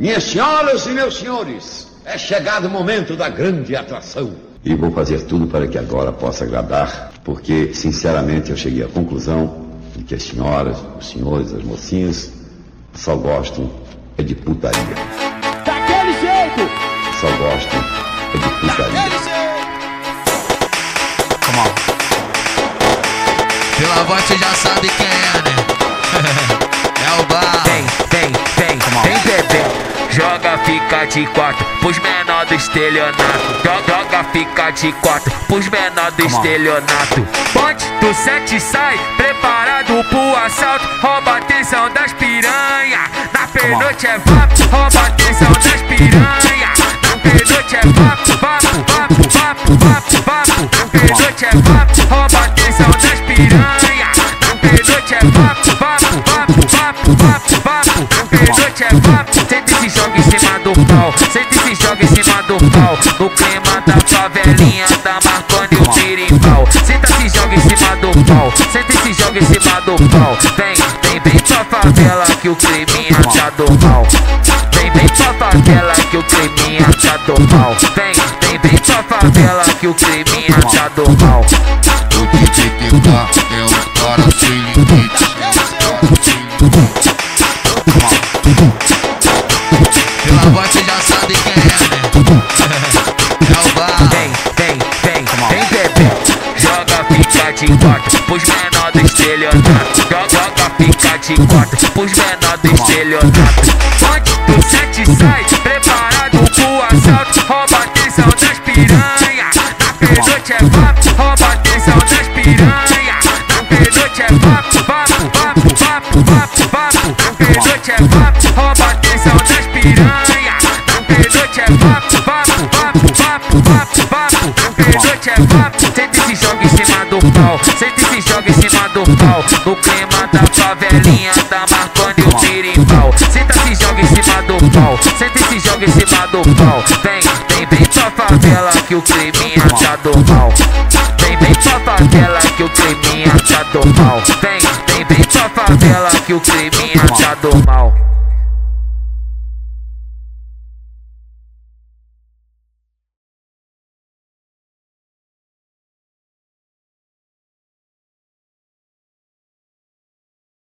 Minhas senhoras e meus senhores, é chegado o momento da grande atração. E vou fazer tudo para que agora possa agradar, porque, sinceramente, eu cheguei à conclusão de que as senhoras, os senhores, as mocinhas só gostam é de putaria. Daquele jeito! Só gostam é de putaria. Daquele jeito! Come on. Pela voz você já sabe quem é, fica de quatro, pros menor do estelionato. Joga, fica de quatro, pros menor do estelionato. Ponte do sete sai, preparado pro assalto. Rouba a atenção das piranha. Na pernoite é vapo, rouba a atenção das piranha. Na pernoite é vapo, vapo, vapo, vapo, vapo, vapo. Na pernoite é vapo, rouba a atenção das piranha. Na pernoite é vapo, vapo, vapo, vapo, vapo, cima do pau. Senta e se joga em cima do pau. No clima da favelinha da Marconi e o Tirimbal. Senta e se joga em cima do pau. Senta e se joga em cima do pau. Vem, vem, vem pra favela que o climinha tá do mal. Vem, vem pra favela que o climinha tá do mal. Vem, vem, vem pra favela que o climinha tá do mal. O DJ Pimba é um cara sem limite. Já sabe quem é, né? É o bar. Vem, vem, vem, vem bebê. Joga, fica de quatro, pros menor do estelionato. Joga, joga, fica de quatro, pros menor do estelionato. Onde do sete sai, preparado pro assalto. Rouba a atenção das piranha. Na pernoite é vapo, rouba a atenção das piranha. Na pernoite é vapo, vapo, vapo, vapo, vapo, vapo. Na pernoite é vapo, joga em cima do pau. Senta e se joga em cima do pau. No clima da favelinha da Marconi o Tirimbal. Senta se joga em cima do pau. Senta e se joga em cima do pau. Vem, vem, vem pra favela que o climinha tá do mal. Vem, vem pra favela que o climinha tá do mal. Vem, vem, vem pra favela que o climinha tá do mal.